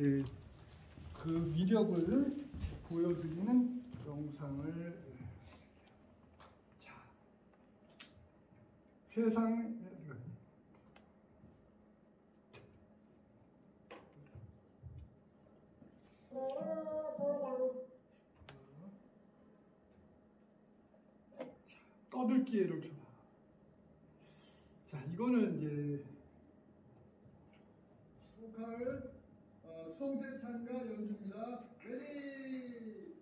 예, 그 위력을 보여드리는 영상을 자 세상 떠들 기회를 줘라. 자, 이거는 이제 보컬 어, 수동태 찬가 연주입니다. 레디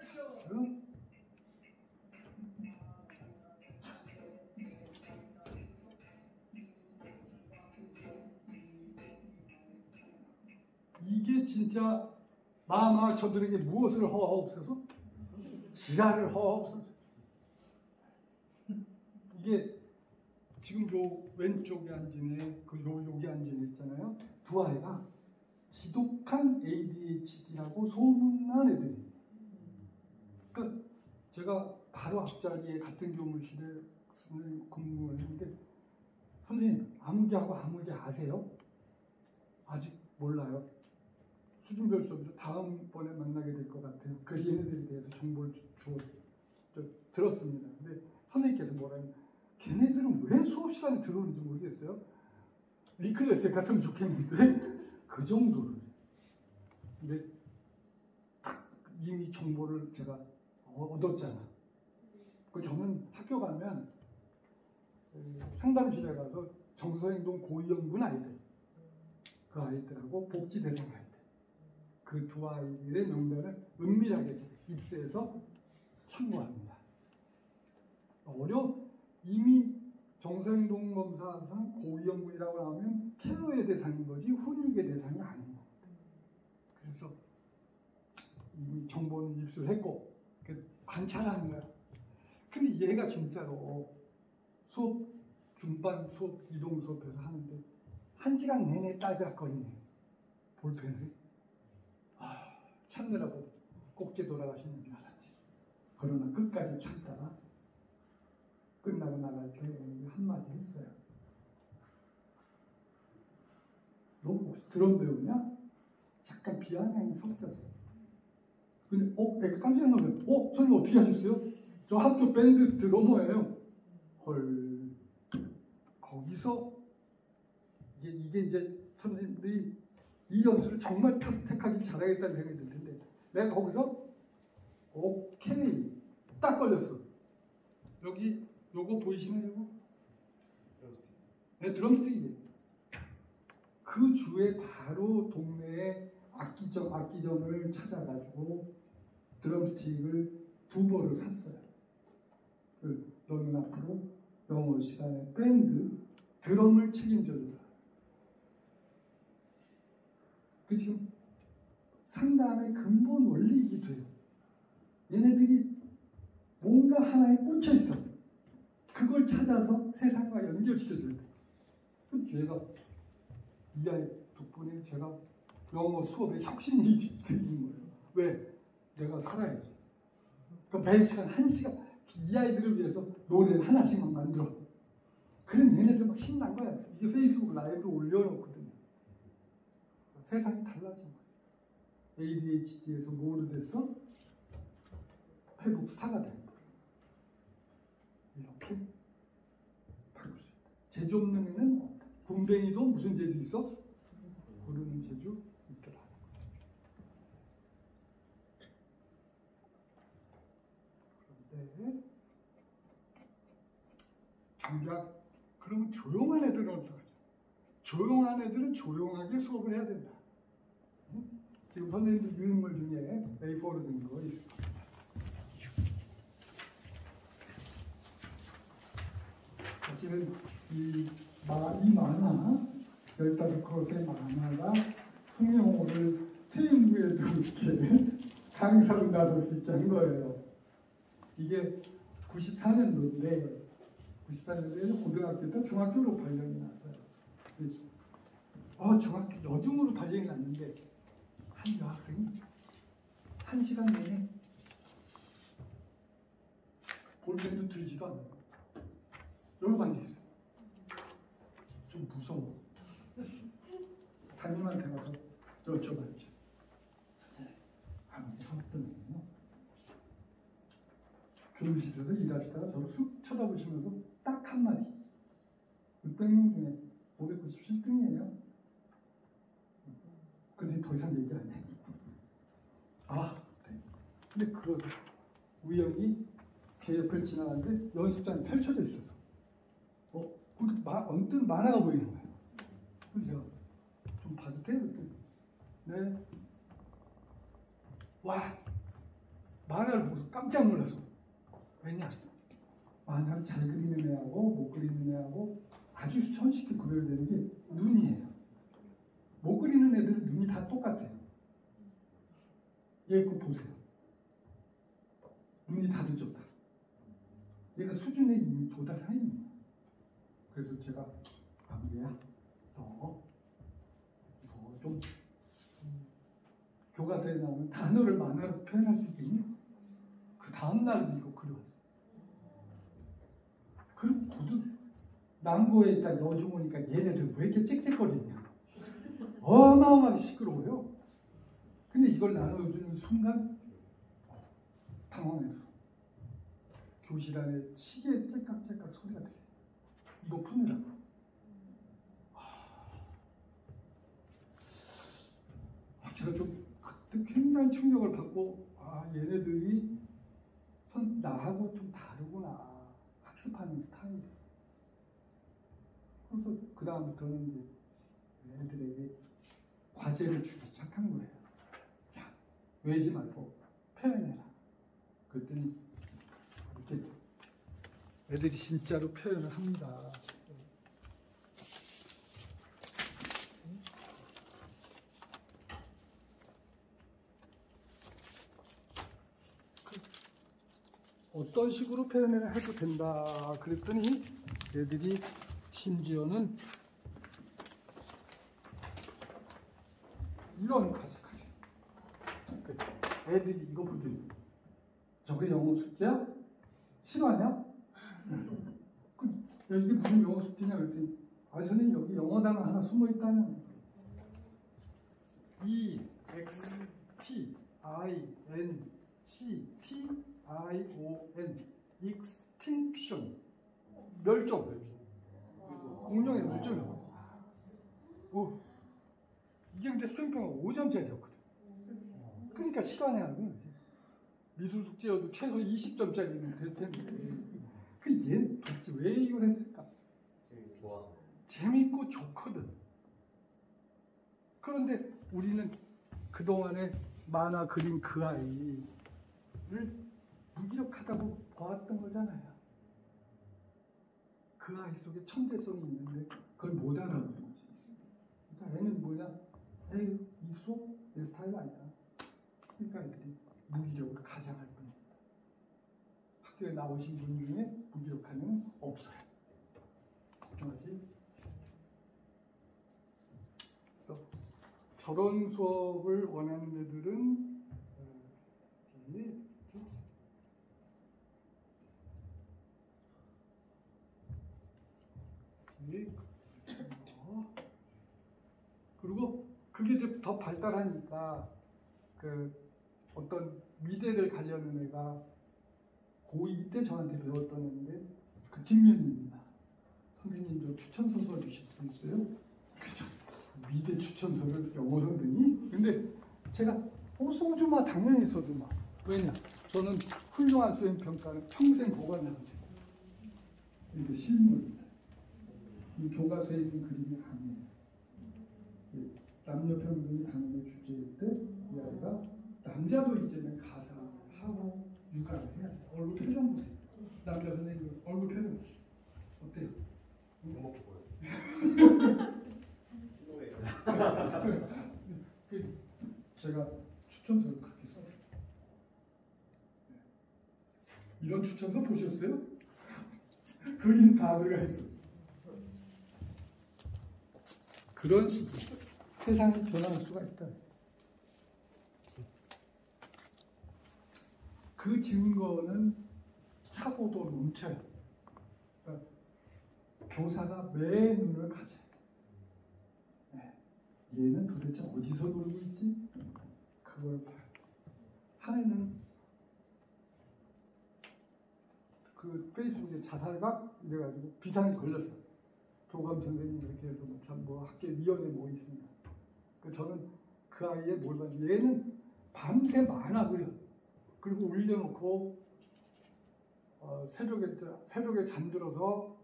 액션. 이게 진짜 마마 저들에게 무엇을 허하옵소서? 지랄을 허하옵소서. 이게 지금 요 왼쪽에 앉은 애, 그 요 여기 앉은 애 있잖아요. 두 아이가 지독한 ADHD라고 소문난 애들이에요. 그러니까 제가 바로 앞자리에 같은 교무실에 선생님 근무를 했는데 선생님 아무개하고 아무개 아세요? 아직 몰라요. 수준별 수업에서 다음번에 만나게 될 것 같아요. 그 얘네들에 대해서 정보를 주, 주, 들었습니다. 근데 선생님께서 뭐라면 걔네들은 왜 수업 시간에 들어오는지 모르겠어요. 리클래스에 갔으면 좋겠는데 그 정도로. 근데 딱 이미 정보를 제가 얻었잖아. 그 저는 학교 가면 상담실에 가서 정서행동 고위험군 아이들, 그 아이들하고 복지 대상 아이들, 그 두 아이들의 명단을 은밀하게 입수해서 참고합니다. 어려 이미 정서행동 검사상 고위험군이라고 나오면 케어의 대상인 거지 훈육의 대상이 아닌 겁니다. 그래서 이미 정보는 입수를 했고 관찰하는 거야. 근데 얘가 진짜로 수업 중반 수업 이동 수업에서 하는데 한 시간 내내 딸그락거리네 볼펜을 아 참느라고 꼭지 돌아가시는 줄 알았지. 그러나 끝까지 참다가 끝나고 나갈 때 한마디 했어요. 너 혹시 드럼 배우냐? 잠깐 비아냥이 섞였어. 근데 어? 내가 깜짝 놀랐어. 어? 선생님 어떻게 하셨어요? 저 학교 밴드 드러머예요. 헐. 거기서 이게, 이게 이제 선생님들이 이 연수를 정말 탁탁하게 잘하겠다는 생각이 들 텐데 내가 거기서 오케이 딱 걸렸어. 여기 요거 보이시나요? 네, 드럼스틱이에요. 그 주에 바로 동네에 악기점, 악기점을 찾아가지고 드럼스틱을 두 벌을 샀어요. 그 너는 앞으로 영어 시간에 밴드, 드럼을 책임져주라. 그 지금 상담의 근본 원리이기도 해요. 얘네들이 뭔가 하나에 꽂혀 있어. 그걸 찾아서 세상과 연결시켜줘야 돼. 제가 이 아이 덕분에 제가 영어 수업에 혁신이 생긴 거예요. 왜? 내가 살아야지. 그러니까 매 시간 한 시간 이 아이들을 위해서 노래를 하나씩만 만들어. 그럼 얘네들 막 신난 거야. 이게 페이스북 라이브로 올려놓거든요. 세상이 달라진 거예요. ADHD에서 됐어? 회복 스타가 된 거예요. 이렇게 수 있다. 재주 없는 애는. 군뱅이도 무슨 재주 있어? 부르는 재주 있더라. 그런데 정작 그러면 조용한 애들은 어떡하죠? 조용한 애들은 조용하게 수업을 해야 된다. 지금 선생님들 유인물 중에 A4로 된 거 있을 겁니다. 사실은 이, 마, 이 만화, 15컷의 만화가 승용호를 퇴임 후에도 이렇게 강사로 나설 수 있게 한 거예요. 이게 94년도인데, 94년도에 고등학교 때 중학교로 발령이 났어요. 어, 중학교 여중으로 발령이 났는데, 한 여학생이 한 시간 내내 볼펜도 들지도 않아요. 여기로 앉아있어요. 좀 무서워. 담임한테 가서 여쭤봤죠. 아무리 어떠면요 교무실에서 일하시다가 저를 쑥 쳐다보시면서 딱 한마디. 600명 중에 597등이에요. 근데 더 이상 얘기 안 해. 아, 네. 근데 그 우연히 제 옆을 지나갔는데 연습장이 펼쳐져 있어서 언뜻 만화가 보이는 거예요. 그래서 좀 봐도 돼요? 네. 와, 만화를 보고 깜짝 놀라서 왜냐? 만화를 잘 그리는 애하고 못 그리는 애하고 아주 손쉽게 구별되는 게 눈이에요. 못 그리는 애들은 눈이 다 똑같아요. 얘거 보세요. 눈이 다 늦었다. 얘가 수준에 이미 도달한 거야. 그래서 제가 아무래야 너좀 교과서에 나오는 단어를 만화로 표현할 수 있겠니? 그 다음 날 이거 그려. 그리고 고도 남고에 있다 여중 오니까 얘네들 왜 이렇게 짹짹거리냐. 어마어마하게 시끄러워요. 근데 이걸 나눠주는 순간 당황해서 교실 안에 시계 째깍째깍 소리가 들려. 이거 푸느라고. 아, 제가 좀 그때 굉장히 충격을 받고 아 얘네들이 선, 나하고 좀 다르구나 학습하는 스타일이. 그래서 그 다음부터는 이제 애들에게 과제를 주기 시작한 거예요. 야, 외지 말고 표현해라. 그랬더니 애들이 진짜로 표현을 합니다. 어떤 식으로 표현을 해도 된다. 그랬더니 애들이 심지어는 이런 가사까지. 애들이 이거 보더니 저게 영어 숙제야? 싫어하냐? 그, 야, 이게 무슨 영어 숙제냐 그랬더니 아 선생님 여기 영어 단어 하나 숨어 있다는 E X T I N C T I O N. Extinction. 멸종. 공룡의 멸종이라고 오, 이게 근데 수행평가 5점짜리였거든. 그러니까 시간에 하는 거지 미술 숙제여도 최소 20점짜리는 될 텐데 그얘 도대체 왜 이걸 했을까 좋아서 재밌고 좋거든 그런데 우리는 그동안에 만화 그린 그 아이를 무기력하다고 보았던 거잖아요. 그 아이 속에 천재성이 있는데 그걸 못 알아보는 거지. 그러니까 애는 뭐냐? 에이, 이 수업 내 스타일 아니야. 그러니까 애들이 무기력을 가장할. 학교에 나오신 분 중에 무기력한 애는 없어요. 걱정하지? 그래서 저런 수업을 원하는 애들은. 그리고 그게 이제 더 발달하니까 그 어떤 미대를 가려는 애가 고2 때 저한테 배웠던 애인데 그 뒷면입니다. 선생님 저 추천서 써주실 수 있어요? 그죠? 미대 추천서를 영어 선생이? 근데 제가 어 써주마 당연히 써주마. 왜냐? 저는 훌륭한 수행 평가는 평생 보관하는 제 이게 실물입니다. 이 교과서에 있는 그림이 아니에요. 예, 남녀 평등이 당연히 주제일 때 이 아이가 남자도 이제는 가사를 하고 육아를 해야 돼. 얼굴 표정 보세요. 남자 선생님 얼굴 표정 어때요? 행복해 보여. 그 제가 추천서를 그렇게 써요. 이런 추천서 보셨어요? 그림 다 들어가 있어. 그런 식으로 세상이 변할 수가 있다. 그 증거는 차고도 넘쳐요. 그러니까 교사가 매 눈을 가져야 돼. 네. 얘는 도대체 어디서 놀고 있지? 그걸 봐요. 하나는 그 페이스북에 자살각 이래가지고 비상이 걸렸어. 교감 선생님 이렇게 해서 뭐, 참뭐 학교 위원회 뭐 있습니다. 그 저는 그 아이의 뭘 봤는지 얘는 밤새 만화 그려. 그리고 올려놓고 어, 새벽에 새벽에 잠들어서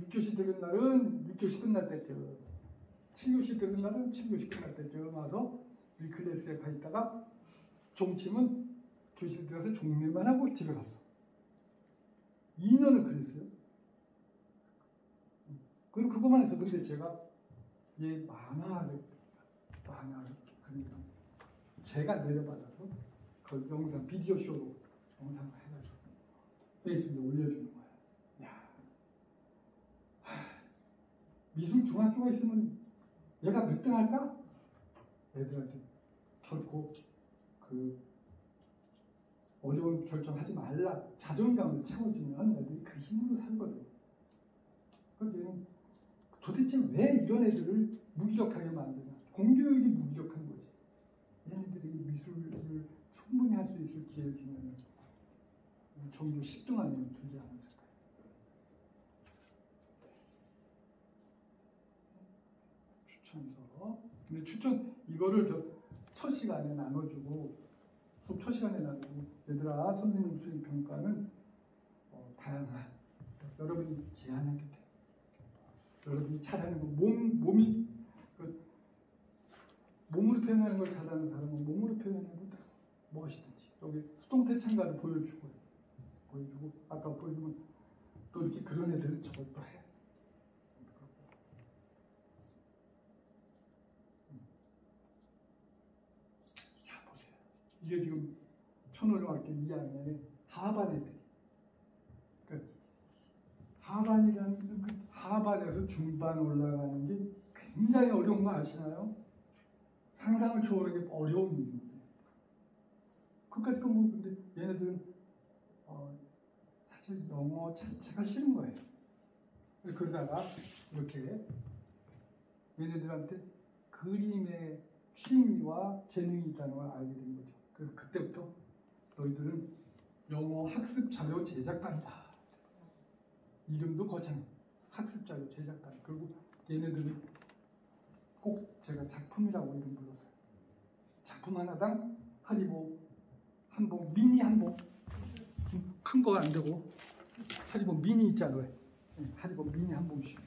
6교시 들은 날은 6교시 끝날 때쯤 7교시 들은 날은 7교시 끝날 때쯤 와서 우리 클래스에 가 있다가 종침은 교실 들어서 종례만 하고 집에 갔어. 2년을 그랬어요. 그럼 그것만 해서 근데 제가 얘 만화를 만화를 그러니까 제가 내려받아서 그 영상 비디오 쇼로 영상을 해가지고 페이스북에 올려주는 거야. 야, 하, 미술 중학교가 있으면 얘가 몇 등 할까? 애들한테 결코 그 어려운 결정하지 말라 자존감을 채워주면 애들이 그 힘으로 살거든. 얘는 도대체 왜 이런 애들을 무기력하게 만드냐? 공교육이 무기력한 거지. 얘네들이 미술을 충분히 할 수 있을 기회를 주면 종교 10등 아니면 되지 않았을까? 추천서. 근데 추천 이거를 저 첫 시간에 나눠주고 수업 첫 시간에 나눠주고 얘들아 선생님 수행 평가는 어, 다양한 여러분이 제안해도 돼. 여러분이 잘하는 거, 몸, 몸이, 그, 몸으로 표현하는 걸 잘하는 사람은 몸으로 돼. 무엇이든지. 여기 수동태 참가를 보여주고요. 보여주고, 아까 보여주면 또 이렇게 그런 애들은 저것도 해. 자, 보세요. 이게 지금 천호중학교 2학년의 하반 애들이. 그러니까 하반이라는 그 하반에서 중반 올라가는 게 굉장히 어려운 거 아시나요? 상상을 초월하기 어려운 일인데. 그까지 뭐 근데 얘네들은 어, 사실 영어 자체가 싫은 거예요. 그러다가 이렇게 얘네들한테 그림의 취미와 재능이 있다는 걸 알게 된 거죠. 그래서 그때부터 너희들은 영어 학습 자료 제작단이다. 이름도 거창 학습 자료 제작단 그리고 얘네들은 꼭 제가 작품이라고 이름 불렀어요 작품 하나당 하리보 한봉 미니 한봉 큰거 안 되고 하리보 미니 있잖아요 예, 하리보 미니 한 봉씩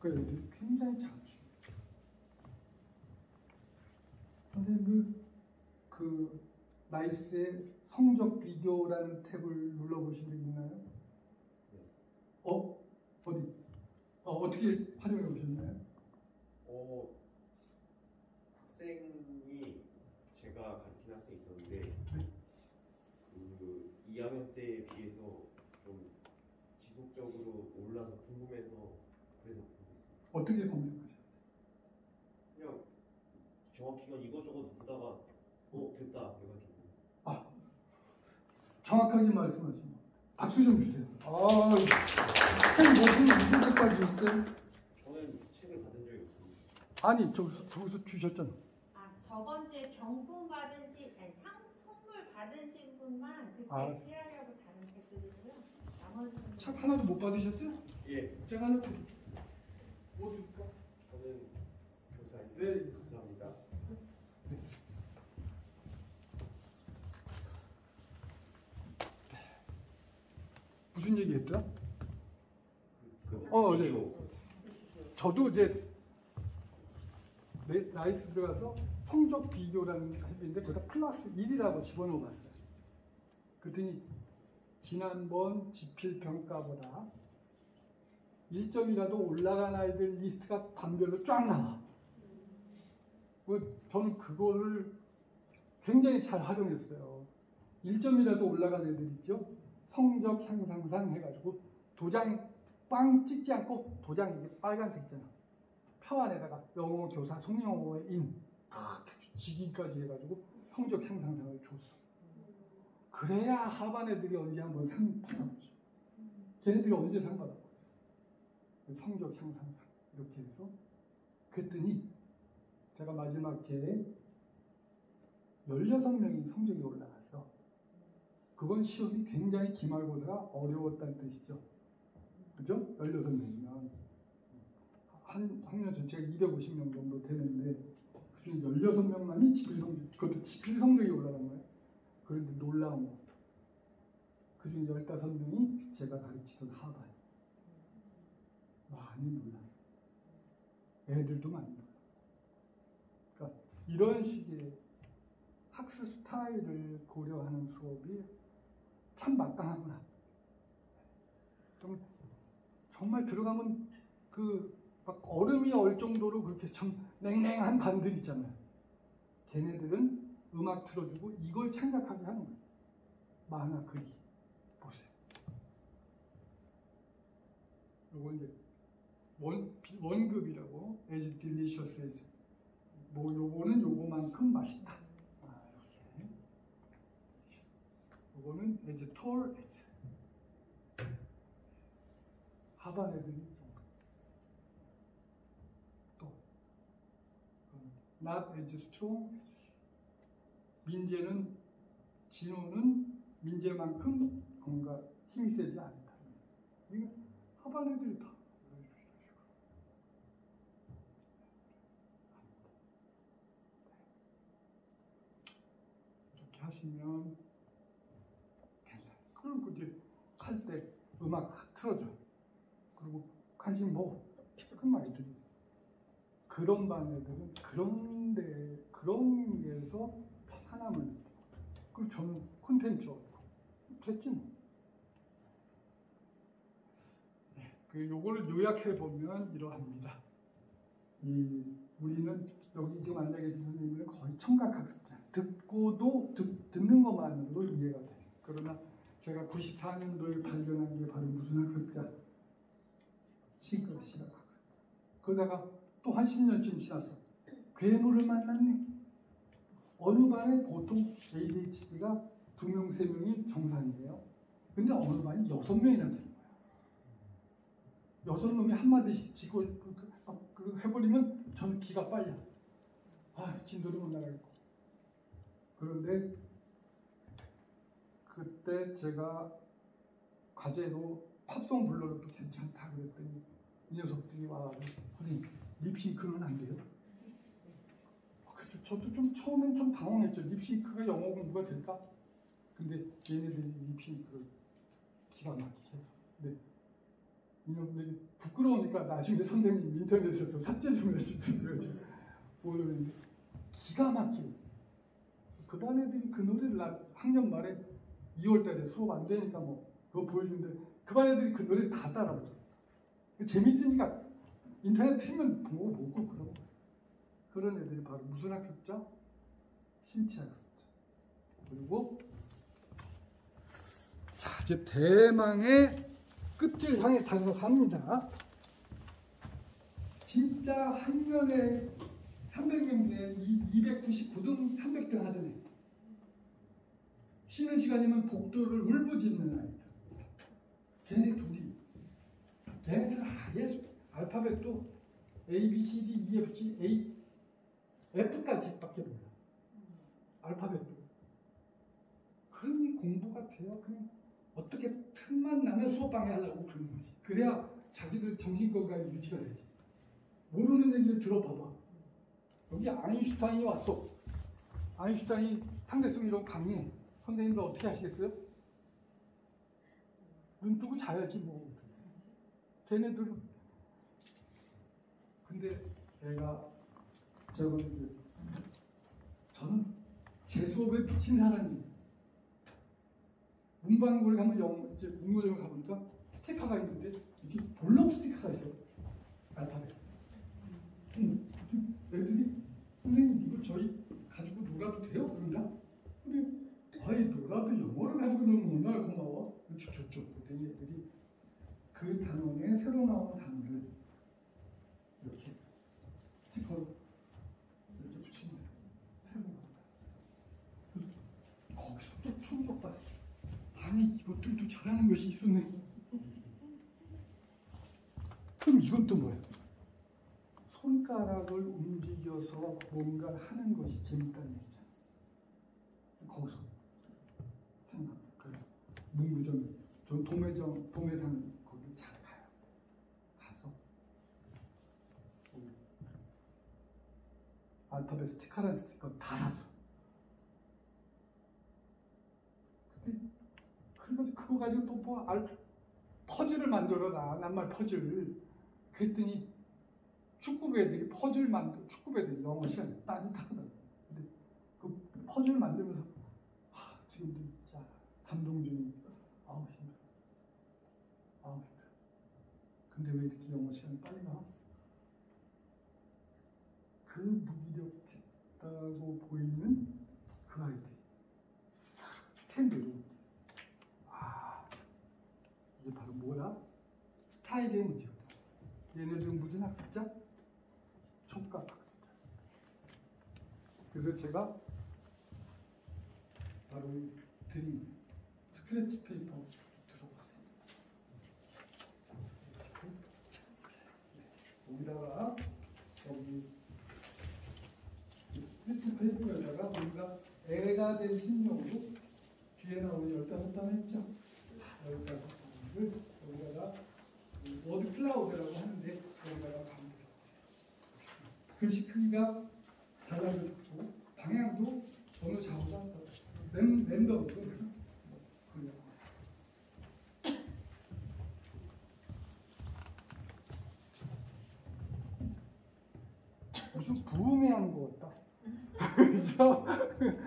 그 애들이 굉장히 작죠 선생님 그, 그 나이스의 성적 비교라는 탭을 눌러보신 적 있나요? 어? 어디? 어, 어떻게 활용해 보셨나요? 어, 학생이 제가 가르친 학생이 있었는데 그 2학년 때에 비해서 좀 지속적으로 올라서 궁금해서 그래서 보고 있습니다. 어떻게 검색하셨어요? 그냥 정확히가 이거저거 누르다가 어 됐다 해가지고 정확하게 말씀하시면 박수 좀 주세요. 아, 책 무슨 무슨 색깔 주셨어요? 저는 책을 받은 적이 없습니다. 아니, 저기서 저기서 주셨잖아. 아 저번 주에 경품 받으신 아니 상 선물 받으 신 분만 그책 아. 필요하다고 다른 책들이고요. 나머지는 책 하나도 못 받으셨어요? 예, 제가 하나 드릴게요. 뭐 드릴까? 저는 교사님 네. 감사합니다. 무슨 얘기했더라? 그, 그 어, 네. 저도 이제 네, 나이스 들어가서 성적 비교라는 앱인데 거기다 플러스 1이라고 집어넣어 봤어요. 그랬더니 지난번 지필 평가보다 1점이라도 올라간 아이들 리스트가 반별로 쫙 나와. 그 저는 그거를 굉장히 잘 활용했어요. 1점이라도 올라간 애들 있죠? 성적 향상상 해가지고 도장 빵 찍지 않고 도장 이게 빨간색이잖아. 표 안에다가 영어 교사 송영호의 인, 탁 직위까지 해가지고 성적 향상상을 줬어. 그래야 하반 애들이 언제 한번 상 받아보지. 걔네들이 언제 상 받아보지. 성적 향상상 이렇게 해서 그랬더니 자 제가 마지막 기회에 16명이 성적이 올라갔어. 그건 시험이 굉장히 기말고사가 어려웠다는 뜻이죠. 그죠? 16명이면. 한 학년 전체가 250명 정도 되는데 그중에 16명만이 지필 성적, 그것도 지필 성적이 올라간 거예요. 그런데 놀라운 거. 그중에 15명이 제가 가르치던 하반. 많이 놀랐어요. 애들도 많이 놀랐어요. 그러니까 이런 식의 학습 스타일을 고려하는 수업이 참 마땅하구나. 좀 정말 들어가면 그 막 얼음이 얼 정도로 그렇게 참 냉랭한 반들 있잖아요. 걔네들은 음악 틀어주고 이걸 창작하게 하는 거예요. 만화 그리 보세요. 요거 이제 원, 원급이라고 as delicious as 뭐 요거는 요거만큼 맛있다. 아, 이렇게. 요거는 as tall as 하반 애들이 좀또 음, not as strong as 민재는 진호는 민재만큼 뭔가 힘이 세지 않다. 이거 하반 애들이 다 이렇게 하시면 괜찮아요. 그리고 이제 할 때 음악 확 틀어줘. 그리고 관심 뭐 그럼 아이들이 그런 반 애들은 그런 데 그런 데서 느끼고 그리고 저는 콘텐츠 됐지 뭐. 네, 그 요거를 요약해 보면 이러합니다. 이 우리는 여기 지금 앉아 계신 선생님은 거의 청각 학습자. 듣고도 듣, 듣는 것만으로 이해가 돼요. 그러나 제가 94년도에 발견한 게 바로 무슨 학습자? 시각, 시각 학습자. 그러다가 또 한 10년쯤 지났어. 괴물을 만났네. 어느 반에 보통 ADHD가 두 명, 세 명이 정상이에요. 근데 어느 반이 여섯 명이나 되는 거야. 여섯 놈이 한마디씩 지고 그, 그, 그 해버리면 저는 기가 빨려. 아, 진도도 못 나가겠고. 그런데 그때 제가 과제로 팝송 불러도 괜찮다 그랬더니 이 녀석들이 와가지고 선생님 립싱크는 안 돼요? 저도 좀 처음엔 좀 당황했죠. 립싱크가 영어 공부가 될까? 근데 얘네들이 립싱크를 기가 막히게 해서. 근데 이놈들이 부끄러우니까 나중에 선생님 인터넷에서 삭제 좀 해주세요. 보는데 기가 막히고 그반 애들이 그 노래를 나 학년 말에 2월달에 수업 안 되니까 뭐 그거 보여주는데 그반 애들이 그 노래를 다 따라 부르 재밌으니까 인터넷 틀면 보고 보고 그러고 그런 애들이 바로 무슨 학습자? 신체 학습자 그리고 자 이제 대망의 끝을 향해 다가갑니다. 진짜 한 년에 300명 중에 299등 300등 하던 애. 쉬는 시간이면 복도를 울부짖는 아이들. 걔네 둘이. 걔네들 아예 알파벳도 A, B, C, D, E, F, G, A, F까지밖에 몰라. 알파벳도. 그러니 공부가 돼요. 그냥 어떻게 틈만 나면 수업방해 하려고 그러는 거지. 그래야 자기들 정신건강이 유지가 되지. 모르는 얘기를 들어봐봐. 여기 아인슈타인이 왔어. 아인슈타인이 상대성 이론 강의. 선생님들 어떻게 하시겠어요? 눈 뜨고 자야지 뭐. 걔네들. 근데 내가 이제 저는 제 수업에 미친 사람이에요. 문방구를 가면 영, 이제 문구점을 가보니까 스티커가 있는데 이렇게 볼록 스티커가 있어요. 알파벳. 음, 애들이 선생님 이거 저희 가지고 놀아도 돼요? 그런가? 근데 아이 놀아도 영어를 가지고 놀면 얼마나 고마워. 그렇죠, 좋죠. 그랬더니 애들이 그 단원에 새로 나온 단어를 이렇게 스티커로 이렇게 붙이는 거예요. 새로 나온 단어. 거기서 또 충격받았어. 이것들도 잘하는 것이 있었네. 그럼 이건 또 뭐야? 손가락을 움직여서 뭔가를 하는 것이 재밌다는 얘기잖아. 거기서 생각, 그 문구점, 저 동해점, 동해산 거기 잘 가요. 가서 거기 알파벳 스티커라는 스티커 다 샀어. 근데 그거 그거 가지고 또 뭐 퍼즐을 만들어라 낱말 퍼즐. 그랬더니 축구부 애들이 퍼즐 만들 축구부 애들이 영어 시간에 따뜻하거든. 근데 그 퍼즐 만들면서 아, 지금도 진짜 감동 중이니까 아우 힘들어. 아우 힘들어. 근데 왜 이렇게 영어 시간이 빨리 가? 그 무기력했다고 보이는 그 아이들이 텐데로 아 이게 바로 뭐야? 스타일의 문제거든. 얘네들은 무슨 학습자? 촉각 학습자. 그래서 제가 바로 이 dream scratch paper 들어봤어요. 여기다가 여기 이 스크래치 페이퍼에다가 우리가 애가 된 신용으로 뒤에 나오는 15단 했죠? 15단을 여기다가 이 워드 클라우드라고 하는데 여기다가 담고 글씨 크기가 달라졌고 방향도 어느 랜, 랜덤으로 그냥 무슨 부흥회하는 것 같다. 그죠? 이